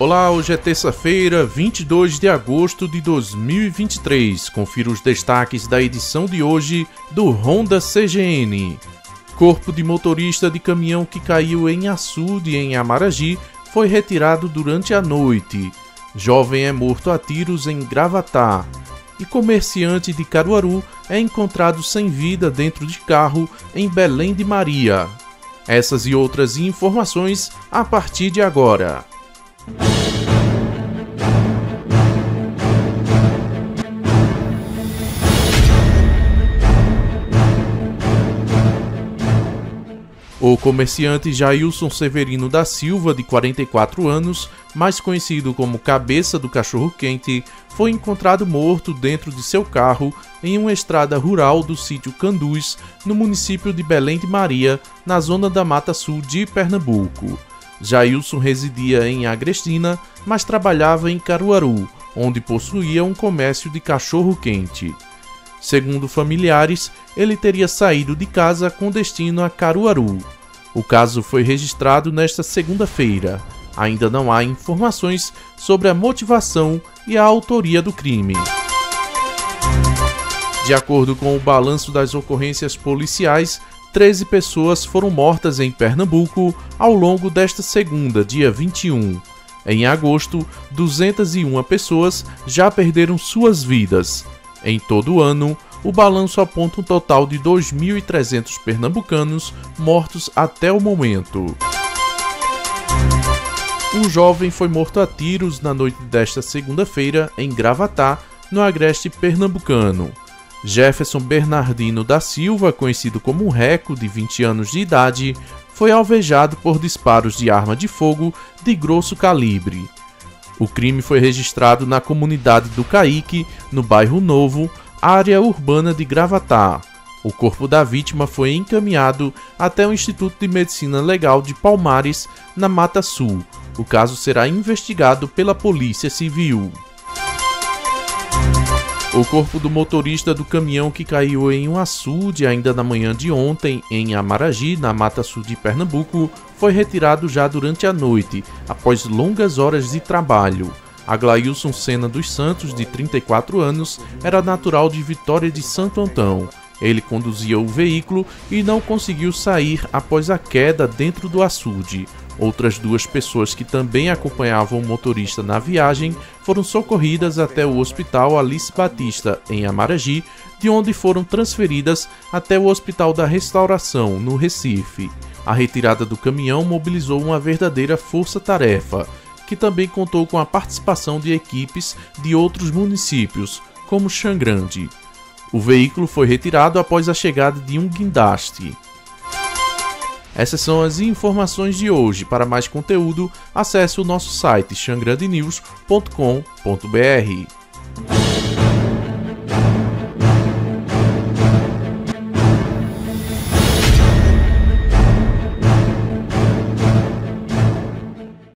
Olá, hoje é terça-feira, 22 de agosto de 2023. Confira os destaques da edição de hoje do Honda CGN. Corpo de motorista de caminhão que caiu em açude em Amaragi foi retirado durante a noite. Jovem é morto a tiros em Gravatá. E comerciante de Caruaru é encontrado sem vida dentro de carro em Belém de Maria. Essas e outras informações a partir de agora. O comerciante Jailson Severino da Silva, de 44 anos, mais conhecido como Cabeça do Cachorro Quente, foi encontrado morto dentro de seu carro em uma estrada rural do sítio Canduz, no município de Belém de Maria, na zona da Mata Sul de Pernambuco. Jailson residia em Agrestina, mas trabalhava em Caruaru, onde possuía um comércio de cachorro quente. Segundo familiares, ele teria saído de casa com destino a Caruaru. O caso foi registrado nesta segunda-feira. Ainda não há informações sobre a motivação e a autoria do crime. De acordo com o balanço das ocorrências policiais, 13 pessoas foram mortas em Pernambuco ao longo desta segunda, dia 21. Em agosto, 201 pessoas já perderam suas vidas. Em todo o ano, o balanço aponta um total de 2.300 pernambucanos mortos até o momento. Um jovem foi morto a tiros na noite desta segunda-feira em Gravatá, no agreste pernambucano. Jefferson Bernardino da Silva, conhecido como Reco, de 20 anos de idade, foi alvejado por disparos de arma de fogo de grosso calibre. O crime foi registrado na comunidade do Caíque, no bairro Novo, área urbana de Gravatá. O corpo da vítima foi encaminhado até o Instituto de Medicina Legal de Palmares, na Mata Sul. O caso será investigado pela Polícia Civil. O corpo do motorista do caminhão que caiu em um açude ainda na manhã de ontem em Amaragi, na Mata Sul de Pernambuco, foi retirado já durante a noite, após longas horas de trabalho. Aglailson Sena dos Santos, de 34 anos, era natural de Vitória de Santo Antão. Ele conduzia o veículo e não conseguiu sair após a queda dentro do açude. Outras duas pessoas que também acompanhavam o motorista na viagem foram socorridas até o Hospital Alice Batista, em Amaragi, de onde foram transferidas até o Hospital da Restauração, no Recife. A retirada do caminhão mobilizou uma verdadeira força-tarefa que também contou com a participação de equipes de outros municípios, como Xangrande. O veículo foi retirado após a chegada de um guindaste. Essas são as informações de hoje. Para mais conteúdo, acesse o nosso site xangrandenews.com.br.